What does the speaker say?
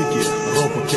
музыки ропот.